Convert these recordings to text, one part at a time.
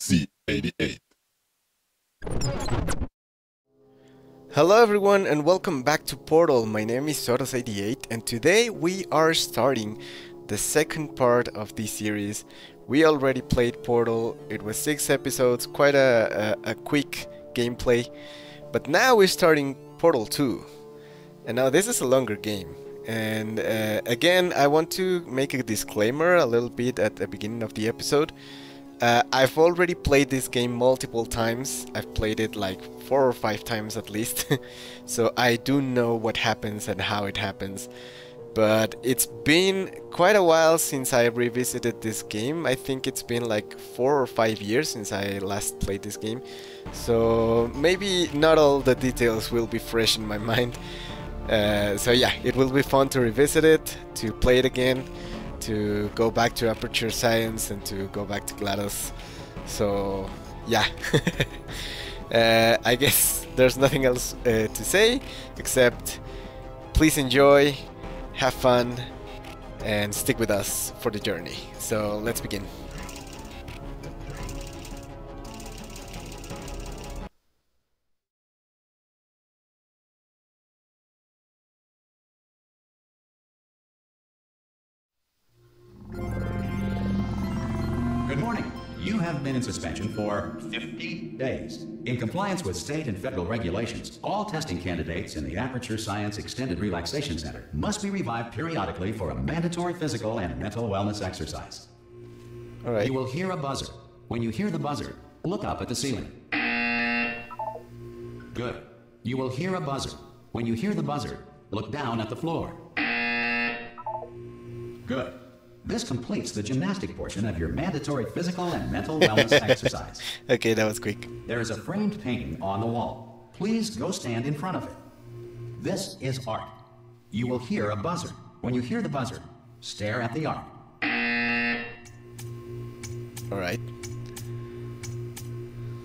C88. Hello everyone and welcome back to Portal. My name is Zoros88 and today we are starting the second part of this series. We already played Portal, it was 6 episodes, quite a, a, a quick gameplay. But now we're starting Portal 2. And now this is a longer game. And uh, again, I want to make a disclaimer a little bit at the beginning of the episode. Uh, I've already played this game multiple times. I've played it like four or five times at least. so I do know what happens and how it happens. But it's been quite a while since I revisited this game. I think it's been like four or five years since I last played this game. So maybe not all the details will be fresh in my mind. Uh, so yeah, it will be fun to revisit it, to play it again to go back to Aperture Science and to go back to GLaDOS. So, yeah. uh, I guess there's nothing else uh, to say except please enjoy, have fun, and stick with us for the journey. So, let's begin. In suspension for 50 days. In compliance with state and federal regulations, all testing candidates in the Aperture Science Extended Relaxation Center must be revived periodically for a mandatory physical and mental wellness exercise. Alright. You will hear a buzzer. When you hear the buzzer, look up at the ceiling. Good. You will hear a buzzer. When you hear the buzzer, look down at the floor. Good. This completes the gymnastic portion of your mandatory physical and mental wellness exercise. Okay, that was quick. There is a framed painting on the wall. Please go stand in front of it. This is art. You will hear a buzzer. When you hear the buzzer, stare at the art. Alright.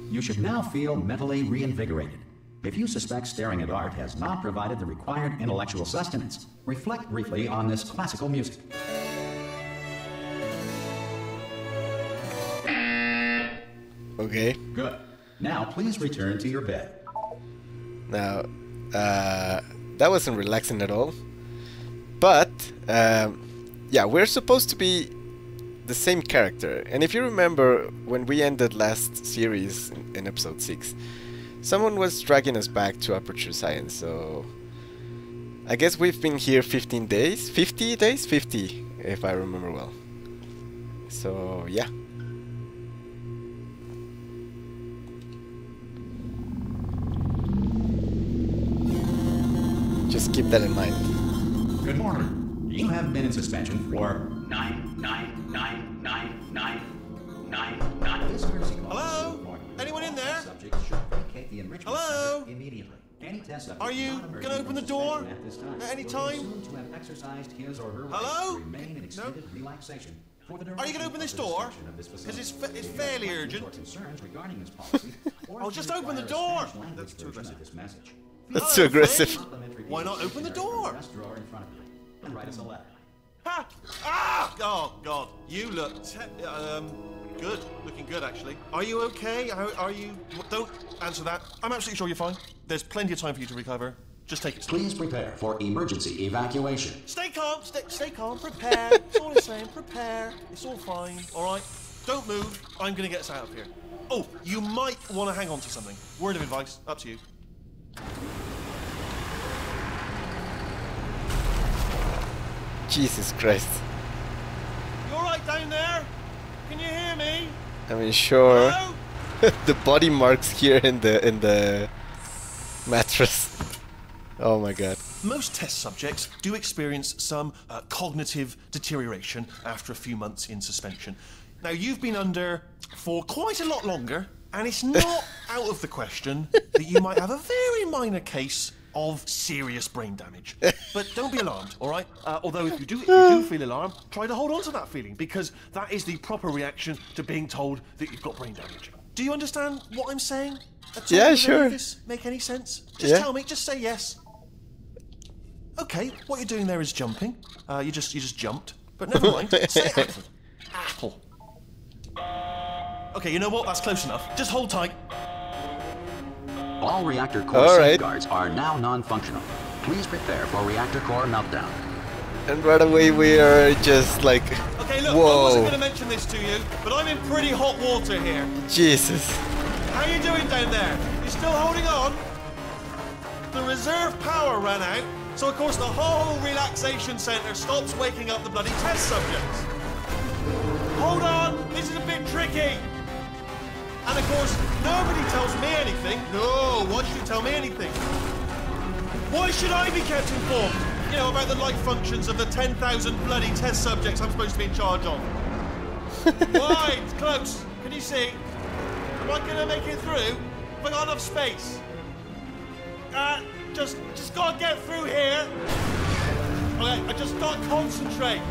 You should now feel mentally reinvigorated. If you suspect staring at art has not provided the required intellectual sustenance, reflect briefly on this classical music. Okay. Good. Now please return to your bed. Now, uh, that wasn't relaxing at all. But, um, yeah, we're supposed to be the same character. And if you remember when we ended last series in, in episode 6, someone was dragging us back to Aperture Science, so... I guess we've been here 15 days? 50 days? 50, if I remember well. So, yeah. Just keep that in mind. Good morning. You have been in suspension for nine, nine, nine, nine, nine, nine, nine. This courtesy call Hello? Anyone in there? Subjects should vacate the enrichment Hello? immediately. Any test Are you gonna open the door At, this time at any time? to have exercised his or her Hello? right remain in extended relaxation. Are you gonna open this door? suspension of this 'Cause it's fa- it's If you have fairly urgent. or concerns regarding this policy, oh, or Oh, if just open the door. That's too aggressive. this message. That's too aggressive. Why not open the door? desk in front of you. And write us a letter. Ha! Ah! Oh God, you look te- um good, looking good actually. Are you okay? Are, are you? Don't answer that. I'm absolutely sure you're fine. There's plenty of time for you to recover. Just take it. slow. Please prepare for emergency evacuation. Stay calm. Stay, stay calm. Prepare. It's all the same. Prepare. It's all fine. All right. Don't move. I'm gonna get us out of here. Oh, you might want to hang on to something. Word of advice. Up to you. Jesus Christ. You all right down there? Can you hear me? I mean, sure. Hello? the body marks here in the in the mattress. Oh my god. Most test subjects do experience some uh, cognitive deterioration after a few months in suspension. Now, you've been under for quite a lot longer, and it's not out of the question that you might have a very minor case of serious brain damage. But don't be alarmed, all right? Uh, although if you do, if you do feel alarmed, try to hold on to that feeling because that is the proper reaction to being told that you've got brain damage. Do you understand what I'm saying? At all? Yeah, Does sure. this make any sense? Just Yeah. tell me. Just say yes. Okay, what you're doing there is jumping. Uh, you just you just jumped. But never mind. Say Alfred. Apple. Okay, you know what? That's close enough. Just hold tight. All reactor core All right. safeguards are now non-functional. Please prepare for reactor core meltdown. And right away we are just like, Okay, look, I wasn't going to mention this to you, but I'm in pretty hot water here. Jesus. How are you doing down there? You still holding on? The reserve power ran out, so of course the whole relaxation centre stops waking up the bloody test subjects. Hold on, this is a bit tricky. And of course, nobody tells me anything. No, why should you tell me anything? Why should I be kept informed? You know, about the life functions of the 10,000 bloody test subjects I'm supposed to be in charge of. Why? It's close. Can you see? Am I gonna make it through? Have I got enough space? Uh, just, just gotta get through here. Okay, I just gotta concentrate.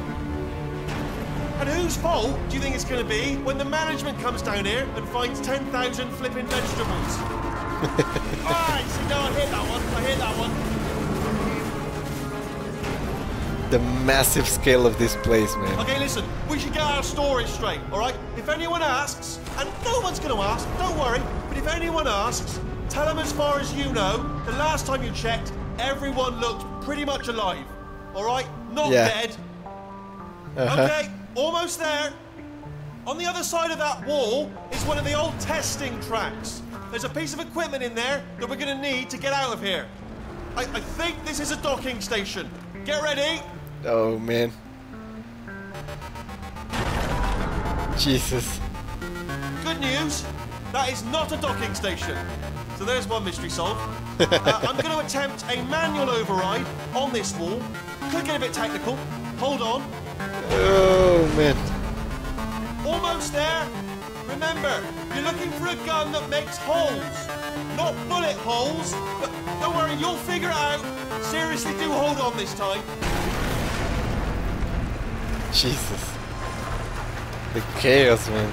And whose fault do you think it's gonna be when the management comes down here and finds 10,000 flipping vegetables? Alright, so no, I hit that one. I hit that one. The massive scale of this place, man. Okay, listen, we should get our story straight, alright? If anyone asks, and no one's gonna ask, don't worry, but if anyone asks, tell them as far as you know, the last time you checked, everyone looked pretty much alive. Alright? Not Yeah. dead. Uh-huh. Okay, almost there. On the other side of that wall is one of the old testing tracks. There's a piece of equipment in there that we're gonna need to get out of here. I, I think this is a docking station. Get ready. Oh man. Jesus. Good news, that is not a docking station. So there's one mystery solved. Uh, I'm going to attempt a manual override on this wall. Could get a bit technical. Hold on. Oh man. Almost there. Remember, you're looking for a gun that makes holes, not bullet holes. But don't worry, you'll figure it out. Seriously, do hold on this time. Jesus. The chaos, man.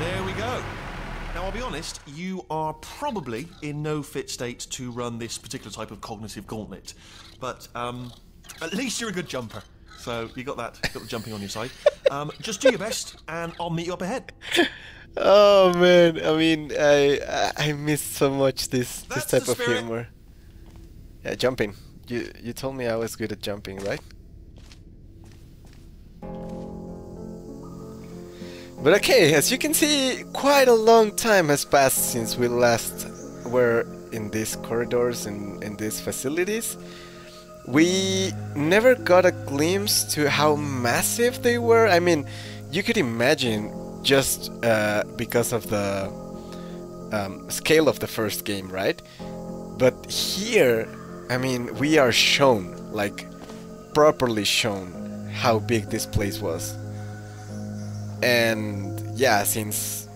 There we go. Now, I'll be honest, you are probably in no fit state to run this particular type of cognitive gauntlet. But um, at least you're a good jumper. So you got that, got the jumping on your side. Um, just do your best, and I'll meet you up ahead. Oh man, I mean, I I missed so much this this type of spirit. humor. Yeah, jumping. You you told me I was good at jumping, right? But okay, as you can see, quite a long time has passed since we last were in these corridors and in these facilities. We never got a glimpse to how massive they were. I mean, you could imagine just uh, because of the um, scale of the first game, right? But here, I mean, we are shown, like, properly shown how big this place was. And yeah, since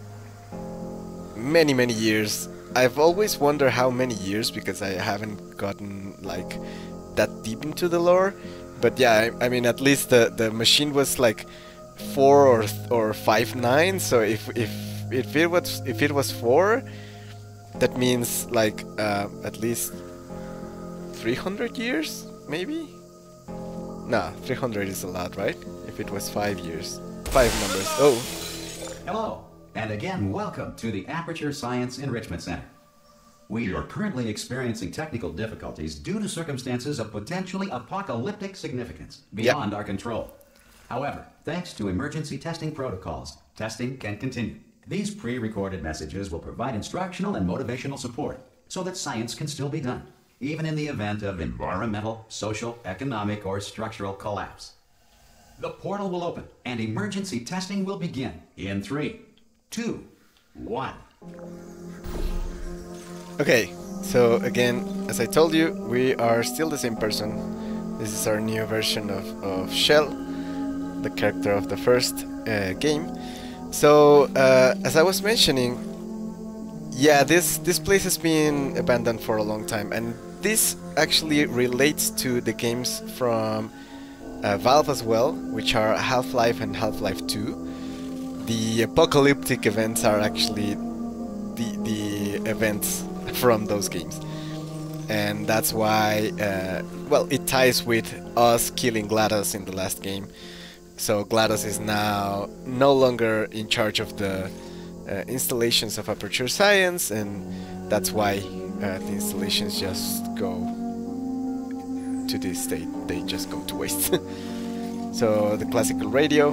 many, many years, I've always wondered how many years because I haven't gotten, like, that deep into the lore. But yeah, I, I mean, at least the, the machine was like four or or five nine. So if if if it was if it was four, that means like uh, at least three hundred years, maybe. Nah, three hundred is a lot, right? If it was five years, five numbers. Oh, Hello, and again, welcome to the Aperture Science Enrichment Center. We are currently experiencing technical difficulties due to circumstances of potentially apocalyptic significance beyond our control. However, thanks to emergency testing protocols, testing can continue. These pre recorded messages will provide instructional and motivational support so that science can still be done, even in the event of environmental, social, economic, or structural collapse. The portal will open and emergency testing will begin in three, two, one. Okay, so again, as I told you, we are still the same person. This is our new version of, of Chell, the character of the first uh, game. So, uh, as I was mentioning, yeah, this this place has been abandoned for a long time, and this actually relates to the games from uh, Valve as well, which are Half-Life and Half-Life 2. The apocalyptic events are actually the the events from those games, and that's why uh, well it ties with us killing GLaDOS in the last game, so GLaDOS is now no longer in charge of the uh, installations of Aperture Science, and that's why uh, the installations just go to this state. They just go to waste. so the classical radio,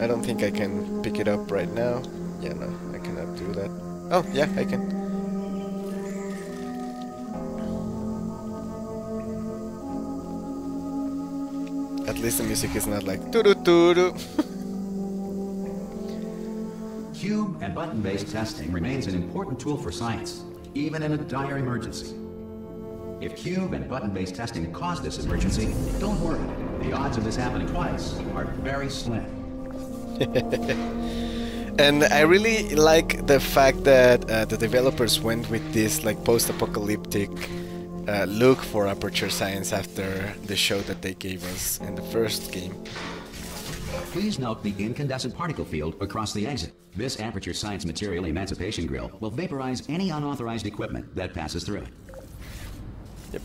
I don't think I can pick it up right now. Yeah, no, I cannot do that. Oh, yeah, I can. At least the music is not like doo doo doo doo. Cube and button-based testing remains an important tool for science, even in a dire emergency. If cube and button-based testing caused this emergency, don't worry. The odds of this happening twice are very slim. and I really like the fact that uh, the developers went with this like post-apocalyptic uh, look for Aperture Science after the show that they gave us in the first game. Please note the incandescent particle field across the exit. This Aperture Science Material Emancipation Grill will vaporize any unauthorized equipment that passes through it. Yep.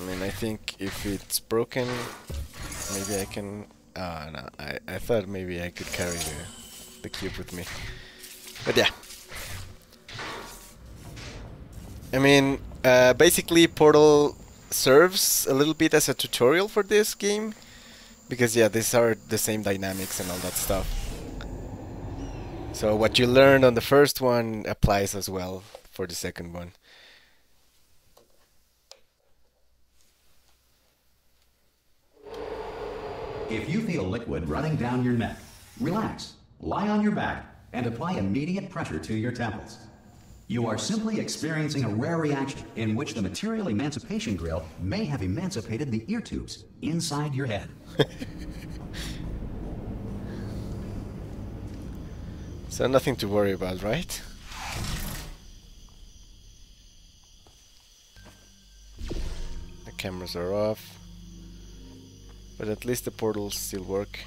I mean, I think if it's broken, maybe I can... Ah, no, I, I thought maybe I could carry the, the cube with me. But yeah. I mean, uh, basically Portal serves a little bit as a tutorial for this game. Because yeah, these are the same dynamics and all that stuff. So what you learned on the first one applies as well for the second one. If you feel liquid running down your neck, relax, lie on your back, and apply immediate pressure to your temples. You are simply experiencing a rare reaction in which the material emancipation grill may have emancipated the ear tubes inside your head. so nothing to worry about, right? The cameras are off. But at least the portals still work.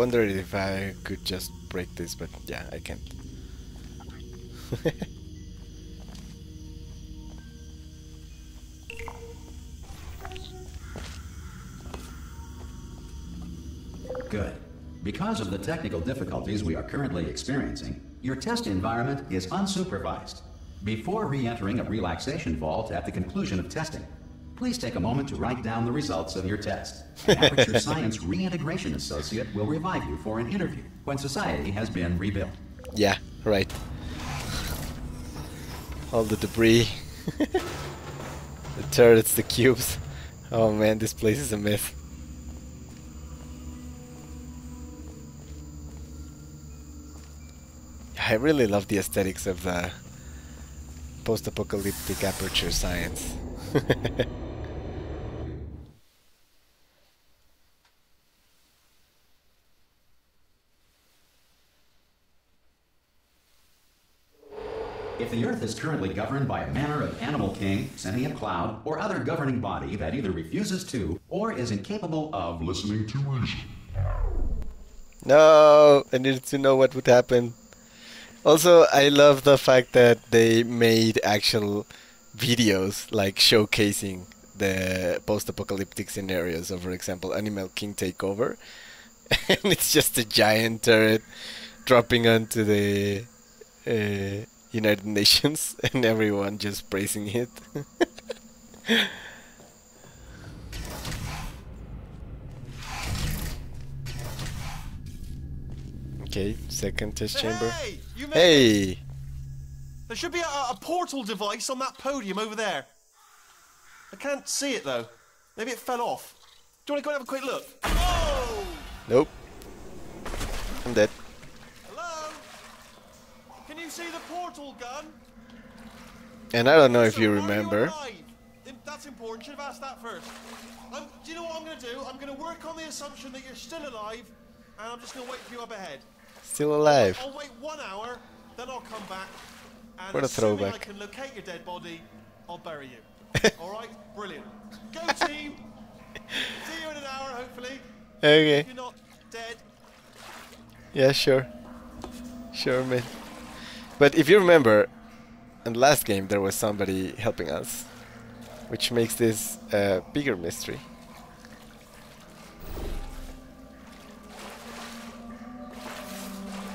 Wondered if I could just break this, but yeah, I can't. Good. Because of the technical difficulties we are currently experiencing, your test environment is unsupervised. Before re-entering a relaxation vault at the conclusion of testing, please take a moment to write down the results of your test. An Aperture Science Reintegration Associate will revive you for an interview when society has been rebuilt. Yeah, right. All the debris. the turrets, the cubes. Oh man, this place is a myth. I really love the aesthetics of the post-apocalyptic aperture science. If the Earth is currently governed by a manner of animal king, sentient cloud, or other governing body that either refuses to or is incapable of listening to reason. No, I needed to know what would happen. Also, I love the fact that they made actual videos like showcasing the post-apocalyptic scenarios. So, for example, Animal King Takeover, and it's just a giant turret dropping onto the uh, United Nations, and everyone just praising it. okay, second test chamber. Hey, you. Hey! There should be a, a portal device on that podium over there. I can't see it though. Maybe it fell off. Do you want to go and have a quick look? Oh! Nope. I'm dead. Can see the portal gun? And I don't know if So you remember. That's important. Should have asked that first. Um, do you know what I'm going to do? I'm going to work on the assumption that you're still alive, and I'm just going to wait for you up ahead. Still alive. I'll wait one hour, then I'll come back. And What a throwback. I can locate your dead body, I'll bury you. All right, brilliant. Go team. See you in an hour, hopefully. Okay. If you're not dead. Yeah, sure. Sure, man. But if you remember, in the last game there was somebody helping us, which makes this a bigger mystery.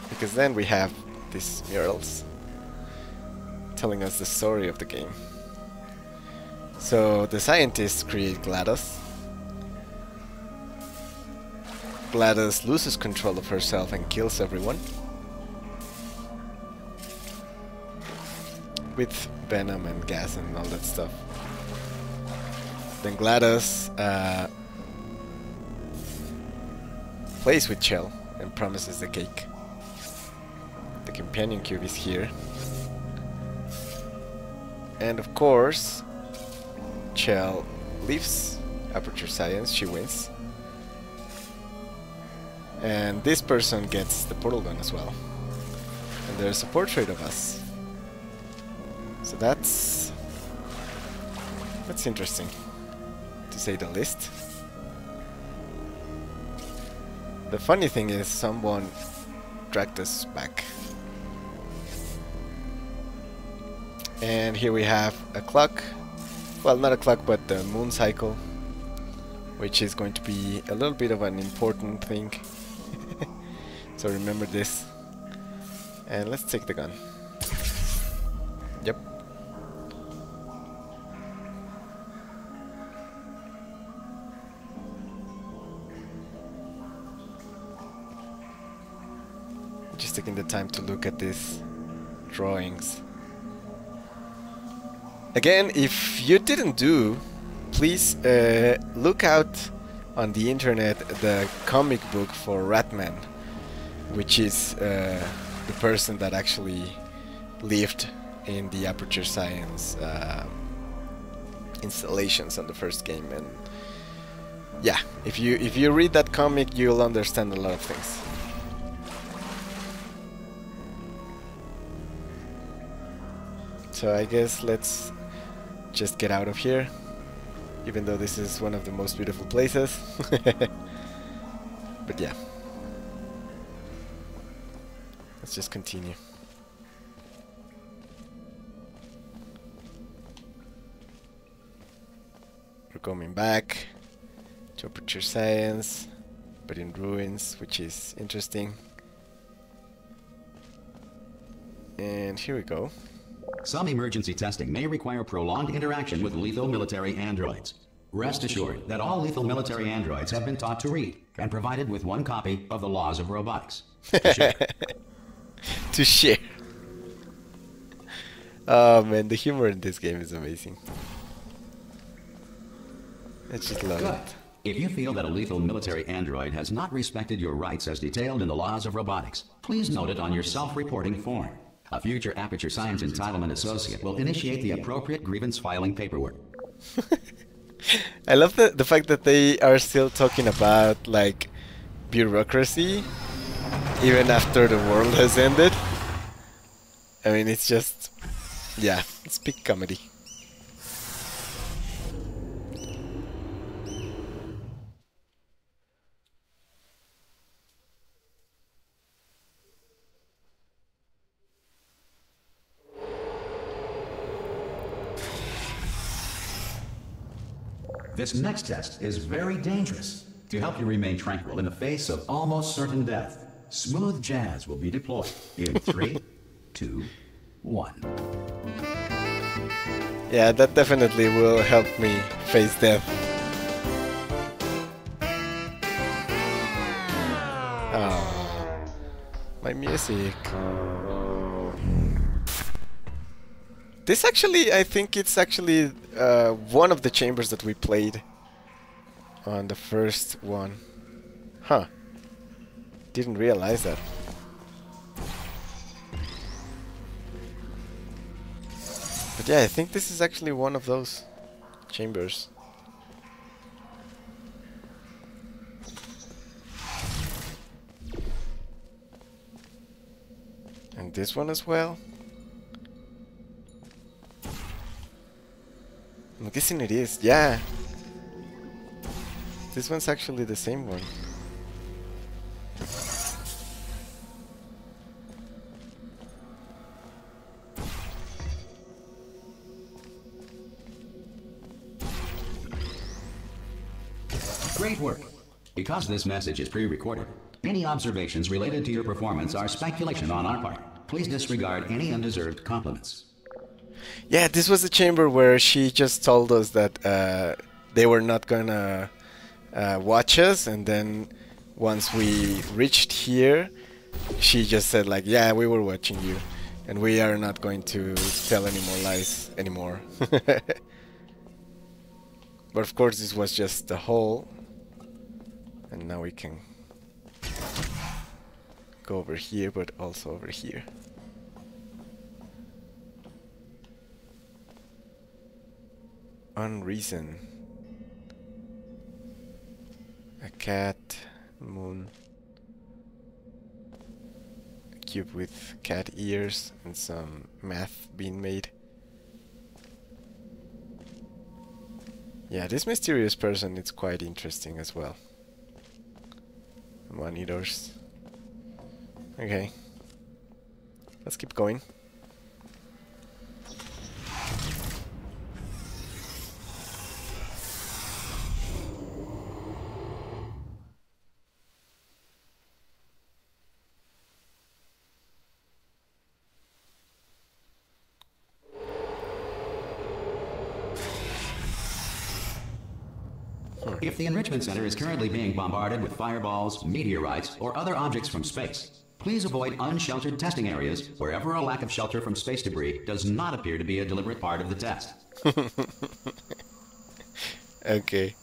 Because then we have these murals telling us the story of the game. So the scientists create GLaDOS. GLaDOS loses control of herself and kills everyone. With venom and gas and all that stuff. Then GLaDOS uh, plays with Chell and promises the cake. The companion cube is here. And of course, Chell leaves Aperture Science, she wins. And this person gets the portal gun as well. And there's a portrait of us. So that's that's interesting, to say the least. The funny thing is, someone dragged us back. And here we have a clock. Well, not a clock, but the moon cycle, which is going to be a little bit of an important thing. so remember this. And let's take the gun. Taking the time to look at these drawings. Again, if you didn't do, please uh, look out on the internet the comic book for Ratman, which is uh, the person that actually lived in the Aperture Science uh, installations on the first game, and yeah, if you if you read that comic, you'll understand a lot of things. So I guess let's just get out of here, even though this is one of the most beautiful places. but yeah. Let's just continue. We're coming back to Aperture Science, but in ruins, which is interesting. And here we go. Some emergency testing may require prolonged interaction with lethal military androids. Rest assured that all lethal military androids have been taught to read and provided with one copy of the laws of robotics. To share. to share. Oh man, the humor in this game is amazing. I just love Good. it. If you feel that a lethal military android has not respected your rights as detailed in the laws of robotics, please note it on your self-reporting form. A future Aperture Science Entitlement Associate will initiate the appropriate grievance filing paperwork. I love the the fact that they are still talking about like bureaucracy even after the world has ended. I mean, it's just yeah, it's big comedy. This next test is very dangerous. To help you remain tranquil in the face of almost certain death, smooth jazz will be deployed in three, two, one. Yeah, that definitely will help me face death. Oh, my music. This actually, I think it's actually uh, one of the chambers that we played on the first one. Huh. Didn't realize that. But yeah, I think this is actually one of those chambers. And this one as well? I'm guessing it is, yeah. This one's actually the same one. Great work. Because this message is pre-recorded, any observations related to your performance are speculation on our part. Please disregard any undeserved compliments. Yeah, this was the chamber where she just told us that uh, they were not gonna uh, watch us, and then once we reached here, she just said like, "Yeah, we were watching you, and we are not going to tell any more lies anymore." but of course, this was just the hole, and now we can go over here, but also over here. Unreason. A cat, moon. A cube with cat ears and some math being made. Yeah, this mysterious person is quite interesting as well. Monitors. Okay. Let's keep going. If the Enrichment Center is currently being bombarded with fireballs, meteorites, or other objects from space, please avoid unsheltered testing areas wherever a lack of shelter from space debris does not appear to be a deliberate part of the test. Okay.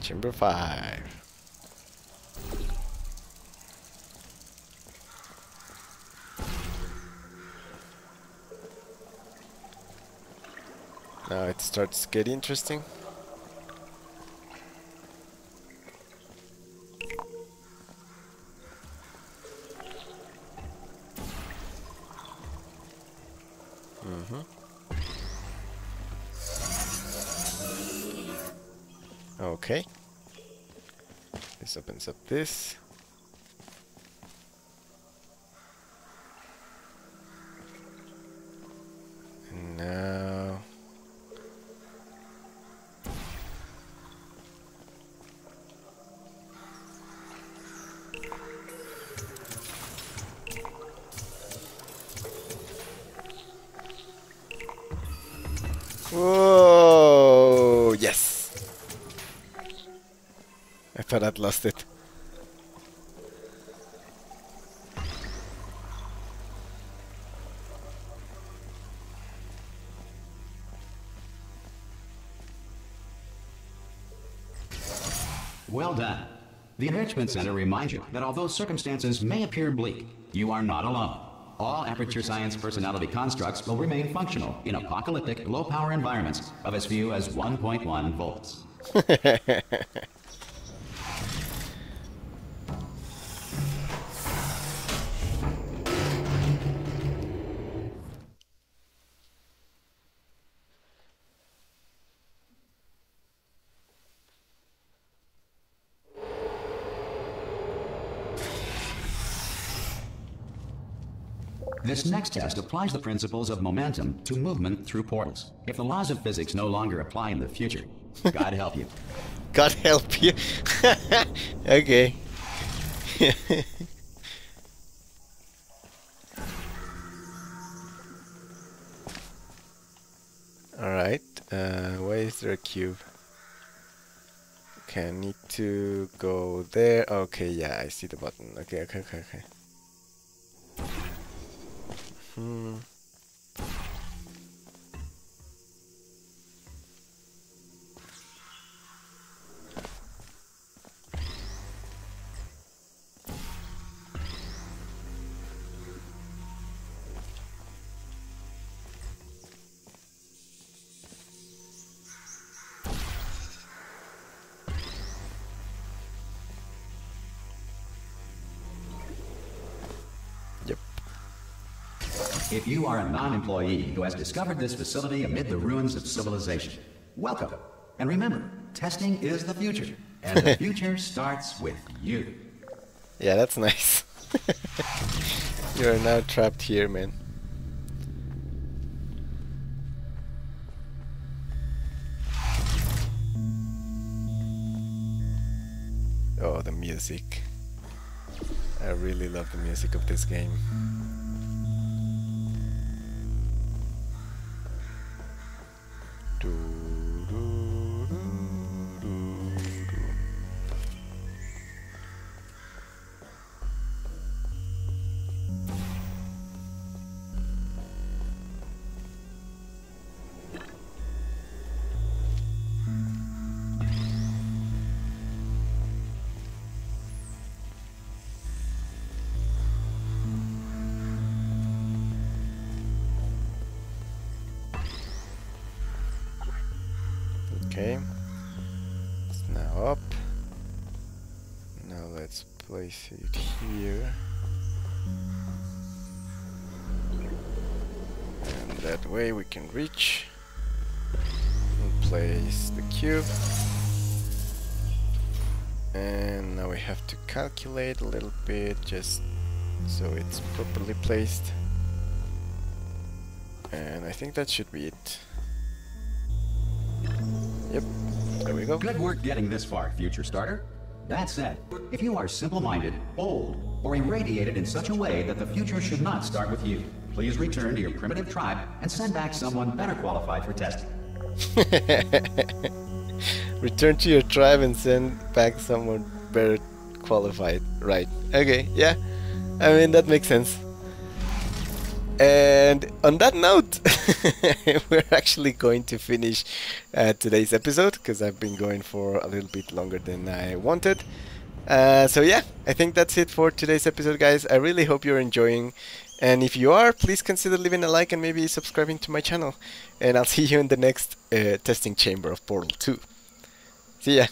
Chamber 5. Now it starts getting interesting. Mm-hmm. Okay. This opens up this. Lost it. Well done. The Enrichment Center reminds you that although circumstances may appear bleak, you are not alone. All Aperture Science personality constructs will remain functional in apocalyptic, low-power environments of as few as 1.1 volts. This next test applies the principles of momentum to movement through portals. If the laws of physics no longer apply in the future, God help you. God help you. okay. Alright, uh, why is there a cube? Okay, I need to go there. Okay, yeah, I see the button. Okay, okay, okay, okay. If you are a non-employee who has discovered this facility amid the ruins of civilization, welcome. And remember, testing is the future, and the future starts with you. Yeah, that's nice. you are now trapped here, man. Oh, the music. I really love the music of this game. Okay. It's now up. Now let's place it here. And that way we can reach. And place the cube. And now we have to calculate a little bit just so it's properly placed. And I think that should be it. Yep, there we go. Good work getting this far, future starter. That said, if you are simple-minded, old, or irradiated in such a way that the future should not start with you, please return to your primitive tribe and send back someone better qualified for testing. Return to your tribe and send back someone better qualified. Right. Okay, yeah. I mean, that makes sense. And on that note, we're actually going to finish uh, today's episode because I've been going for a little bit longer than I wanted. Uh, so yeah, I think that's it for today's episode, guys. I really hope you're enjoying. And if you are, please consider leaving a like and maybe subscribing to my channel. And I'll see you in the next uh, testing chamber of Portal 2. See ya.